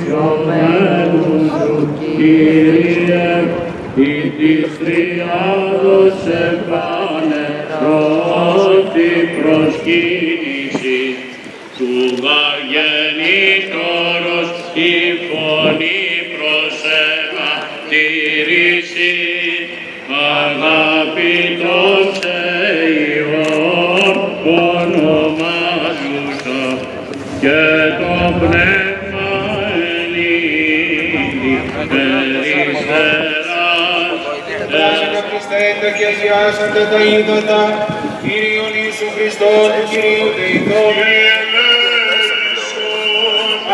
πλησιωμένου σου, Κύριε, η της Τριάδος επάνε πρώτη προσκύνηση του βαγεννήτωρος η φωνή προς αιματήρηση αγαπητός Υιόν ονομάζουσα και το πνεύμα Ευχάριστα Χριστέ, τα και ασιάσαντα τα είδωτα, Κύριον Ιησού Χριστό, του Κυρίου Θεϊτών,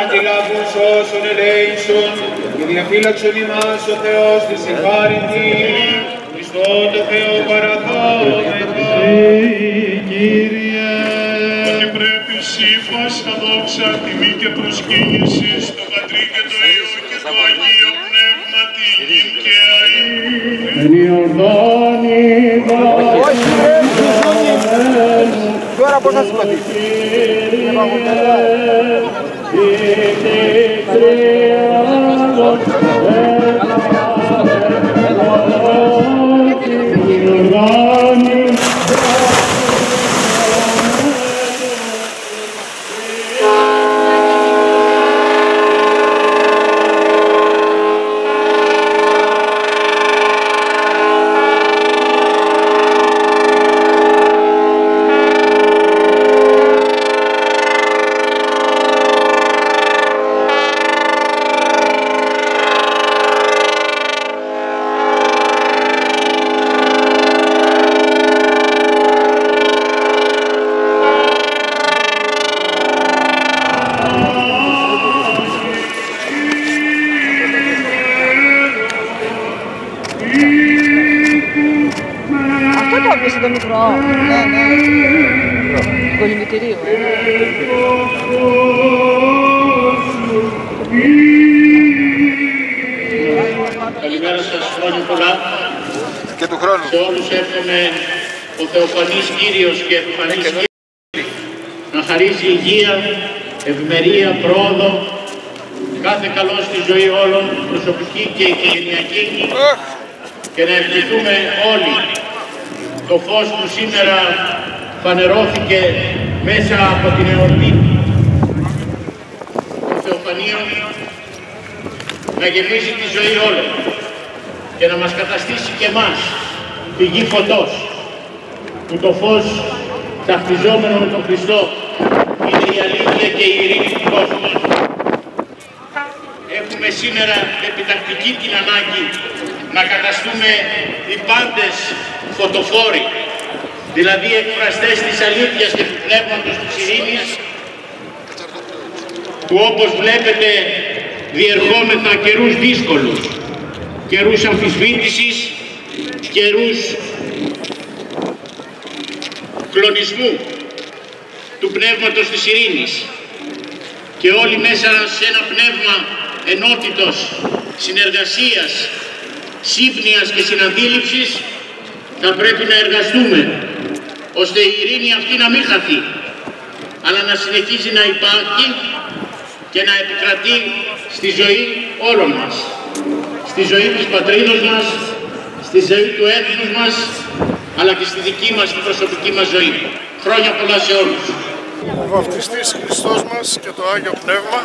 αντιλάβουν όσων ελέησον, και διαφύλαξον ημάς ο Θεός της ευχάρητη, Χριστό το Θεό παραθόμεθα. Ότι πρέπει σύμφωνα στα δόξα, τιμή και προσκύνησης στο Πατρί και το Υιό και το Αγίο εν Ιορδάνη Τώρα πώς θα συμπατήσει. Ναι, ναι. Κολυμβητηρίου. Καλημέρα σας, χρόνια πολλά. Και του χρόνου. Σε όλους εύχομαι ο Θεοφανής Κύριος και Επιφανής Κύριος να χαρίζει υγεία, ευημερία, πρόοδο, κάθε καλό στη ζωή όλων, προσωπική και οικογενειακή και να ευχηθούμε όλοι το φως που σήμερα φανερώθηκε μέσα από την εορτή του Θεοφανίου να γεμίζει τη ζωή όλων και να μας καταστήσει και εμάς πηγή φωτός που το φως ταυτιζόμενο με τον Χριστό είναι η αλήθεια και η ειρήνη του κόσμου. Έχουμε σήμερα επιτακτική την ανάγκη να καταστούμε οι πάντες φωτοφόροι, δηλαδή εκφραστές της αλήθειας και του πνεύματος της ειρήνης, που όπως βλέπετε διερχόμεθα καιρούς δύσκολους, καιρούς αμφισβήτησης, καιρούς κλονισμού του πνεύματος της ειρήνης. Και όλοι μέσα σε ένα πνεύμα ενότητος, συνεργασίας, σύμπνοιας και συναντήληψης θα πρέπει να εργαστούμε ώστε η ειρήνη αυτή να μην χαθεί αλλά να συνεχίζει να υπάρχει και να επικρατεί στη ζωή όλων μας στη ζωή της πατρίδος μας, στη ζωή του έθνους μας αλλά και στη δική μας την προσωπική μας ζωή. Χρόνια πολλά σε όλους. Ο βαφτιστής Χριστός μας και το Άγιο Πνεύμα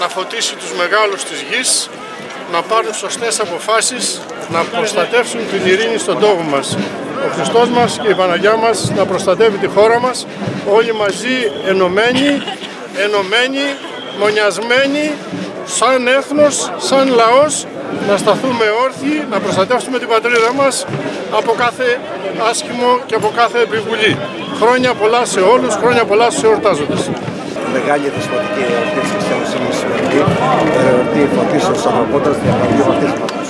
να φωτίσει τους μεγάλους της γης, να πάρουν σωστές αποφάσεις, να προστατεύσουν την ειρήνη στον τόπο μας. Ο Χριστός μας και η Παναγιά μας να προστατεύει τη χώρα μας, όλοι μαζί ενωμένοι, ενωμένοι, μονιασμένοι, σαν έθνος, σαν λαός, να σταθούμε όρθιοι, να προστατεύσουμε την πατρίδα μας από κάθε άσχημο και από κάθε επιβουλή. Χρόνια πολλά σε όλους, χρόνια πολλά στους εορτάζοντες. Μεγάλη δεσποτική εορτή της χριστιανοσύνης σημερινή, εορτή φωτίσεως ανθρωπότητας διαπραγματικού βαπτίσματος.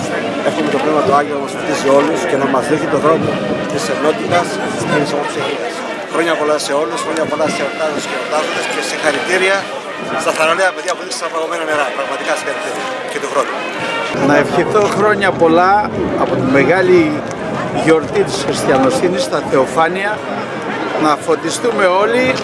Εύχομαι το Πνεύμα του Άγιο να μας φωτίσει όλους και να μας δείχνει τον δρόμο της ενότητας και της ομοψυχίας. Χρόνια πολλά σε όλους, χρόνια πολλά σε εορτάζοντες και εορτάζοντες και συγχαρητήρια στα θαραλέα παιδιά που δείξαν στα παγωμένα νερά. Πραγματικά συγχαρητήρια και του χρόνου. Να ευχηθώ χρόνια πολλά από τη μεγάλη γιορτή της χριστιανοσύνης, τα Θεοφάνεια, να φωτιστούμε όλοι